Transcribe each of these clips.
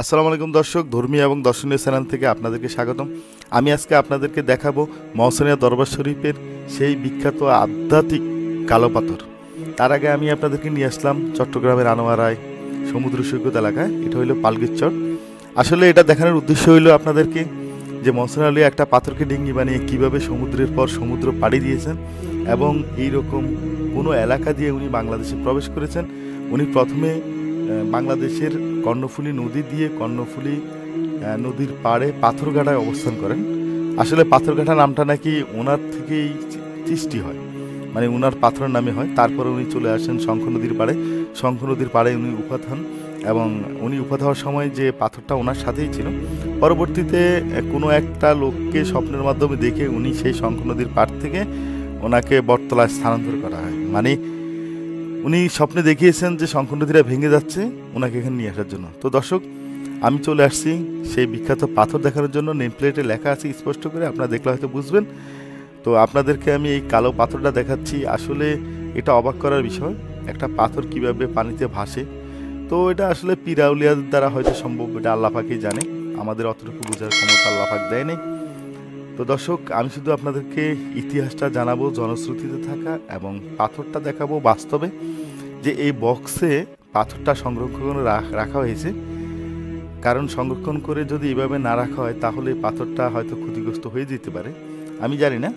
আসসালামু আলাইকুম দর্শক, ধর্মীয় এবং দর্শনীয় চ্যানেল থেকে আপনাদেরকে স্বাগতম। আমি আজকে আপনাদেরকে দেখাবো মহসনিয়া দরবার শরীফের সেই বিখ্যাত আধ্যাত্মিক কালো পাথর। তার আগে আমি আপনাদেরকে নিয়ে আসলাম চট্টগ্রামের আনোয়ারায় সমুদ্র সৈকত এলাকায়, এটা হইল পালগিরচর আসলে এটা দেখানোর উদ্দেশ্য হইল আপনাদেরকে যে মহসন আলী একটা পাথরকে ডিঙ্গি বানিয়ে কীভাবে সমুদ্রের পর সমুদ্র পাড়ি দিয়েছেন এবং এই রকম কোনো এলাকা দিয়ে উনি বাংলাদেশে প্রবেশ করেছেন। উনি প্রথমে বাংলাদেশের কর্ণফুলী নদী দিয়ে কর্ণফুলী নদীর পাড়ে পাথরঘাটায় অবস্থান করেন। আসলে পাথরঘাটা নামটা নাকি ওনার থেকেই সৃষ্টি হয়। মানে ওনার পাথরের নামে হয়। তারপরে উনি চলে আসেন শঙ্খ নদীর পাড়ে। শঙ্খ নদীর পাড়ে উনি উপাত হন এবং উনি উপাত হওয়ার সময় যে পাথরটা ওনার সাথেই ছিল, পরবর্তীতে কোনো একটা লোককে স্বপ্নের মাধ্যমে দেখে উনি সেই শঙ্খ নদীর পাড় থেকে ওনাকে বটতলায় স্থানান্তর করা হয়। মানে উনি স্বপ্নে দেখিয়েছেন যে শঙ্খ নদীরা ভেঙে যাচ্ছে ওনাকে এখানে নিয়ে আসার জন্য। তো দর্শক, আমি চলে আসছি সেই বিখ্যাত পাথর দেখানোর জন্য। নেম প্লেটে লেখা আছে স্পষ্ট করে, আপনারা দেখলে হয়তো বুঝবেন। তো আপনাদেরকে আমি এই কালো পাথরটা দেখাচ্ছি। আসলে এটা অবাক করার বিষয়, একটা পাথর কীভাবে পানিতে ভাসে। তো এটা আসলে পিরাউলিয়াদের দ্বারা হয়তো সম্ভব, এটা আল্লাপাকেই জানে। আমাদের অতটুকু বোঝার ক্ষমতা আল্লাপাক দেয়নি। তো দর্শক, আমি শুধু আপনাদেরকে ইতিহাসটা জানাব, জনশ্রুতিতে থাকা এবং পাথরটা দেখাবো বাস্তবে, যে এই বক্সে পাথরটা সংরক্ষণ রাখা হয়েছে। কারণ সংরক্ষণ করে যদি এভাবে না রাখা হয়, তাহলে পাথরটা হয়তো ক্ষতিগ্রস্ত হয়ে যেতে পারে। আমি জানি না,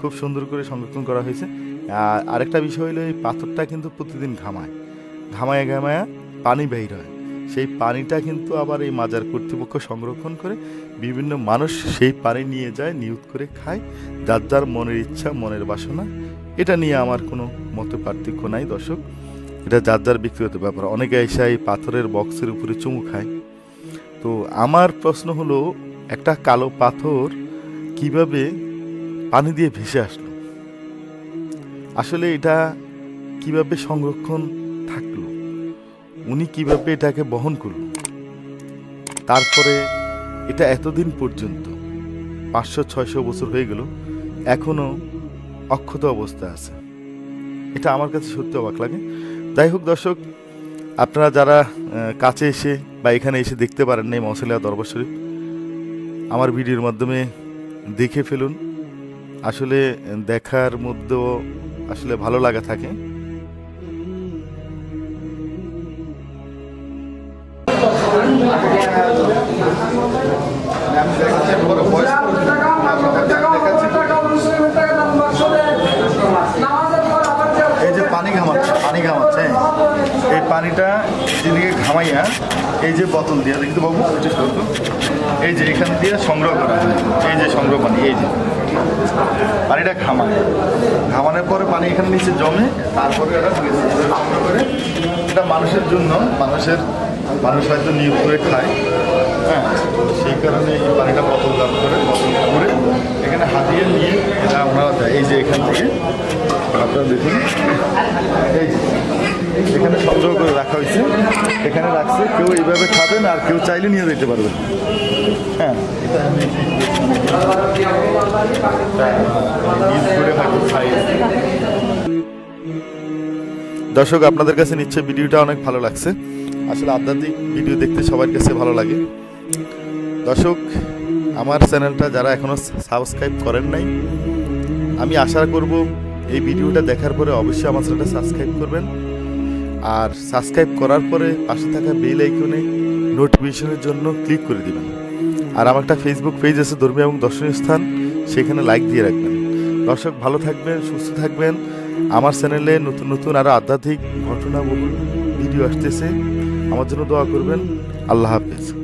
খুব সুন্দর করে সংরক্ষণ করা হয়েছে। আর আরেকটা বিষয় হলো, এই পাথরটা কিন্তু প্রতিদিন ঘামায়। ঘামায় ঘামায় পানি বের হয়। সেই পানিটা কিন্তু আবার এই মাজার কর্তৃপক্ষ সংরক্ষণ করে বিভিন্ন মানুষ সেই পানি নিয়ে যায়, নিয়ুত করে খায়। যার যার মনের ইচ্ছা, মনের বাসনা, এটা নিয়ে আমার কোনো মত পার্থক্য নাই দর্শক। এটা যার যার ব্যক্তিগত ব্যাপার। অনেকে এসে এই পাথরের বক্সের উপরে চুমু খায়। তো আমার প্রশ্ন হলো, একটা কালো পাথর কীভাবে পানি দিয়ে ভেসে আসলো? আসলে এটা কীভাবে সংরক্ষণ থাকল? উনি কীভাবে এটাকে বহন করল? তারপরে এটা এতদিন পর্যন্ত, পাঁচশো, ছয়শো বছর হয়ে গেল, এখনও অক্ষত অবস্থা আছে। এটা আমার কাছে সত্যি অবাক লাগে। যাই হোক দর্শক, আপনারা যারা কাছে এসে বা এখানে এসে দেখতে পারেন নাই মৌসলিয়া দরবার শরীফ, আমার ভিডিওর মাধ্যমে দেখে ফেলুন। আসলে দেখার মধ্যেও আসলে ভালো লাগা থাকে। এই পানি ঘামাচ্ছে পানি ঘামাচ্ছে। এই। পানিটা যেদিকে ঘামাইয়া এই যে বোতল দিয়ে দেখতে বাবু এটা এই যে এখান দিয়ে সংগ্রহ করা এই যে সংগ্রহ পানি, এই যে। পানিটা ঘামায়। ঘামানোর পরে পানি এখানে নিচে জমে, তারপরে ওটা সংগ্রহ করে এটা মানুষের জন্য, মানুষের, মানুষ হয়তো নিয়োগ করে খায়। হ্যাঁ সেই কারণে এই পানিটা বোতল দাম করে, বোতল করে এখানে হাতিয়ে নিয়ে এটা ওনারা এই যে এখান থেকে আপনারা দেখুন। এই এখানে সংগ্রহ করে রাখা হয়েছে। এখানে রাখছে, কেউ এইভাবে খাবেন আর কেউ চাইলে নিয়ে যেতে পারবে হ্যাঁ। দর্শক, আপনাদের কাছে নিশ্চয়ই ভিডিওটা অনেক ভালো লাগছে। আসলে আধ্যাত্মিক ভিডিও দেখতে সবার কাছে ভালো লাগে। দর্শক, আমার চ্যানেলটা যারা এখনও সাবস্ক্রাইব করেন নাই, আমি আশা করব এই ভিডিওটা দেখার পরে অবশ্যই আমার চ্যানেলটা সাবস্ক্রাইব করবেন। আর সাবস্ক্রাইব করার পরে পাশে থাকা বেল আইকনে নোটিফিকেশনের জন্য ক্লিক করে দিবেন। আর আমার একটা ফেসবুক পেজ আছে ধর্মীয় এবং দর্শনীয় স্থান, সেখানে লাইক দিয়ে রাখবেন। দর্শক ভালো থাকবেন, সুস্থ থাকবেন। আমার চ্যানেলে নতুন নতুন আরও আধ্যাত্মিক ঘটনাবহুল ভিডিও আসতেছে। আমার জন্য দোয়া করবেন। আল্লাহ হাফেজ।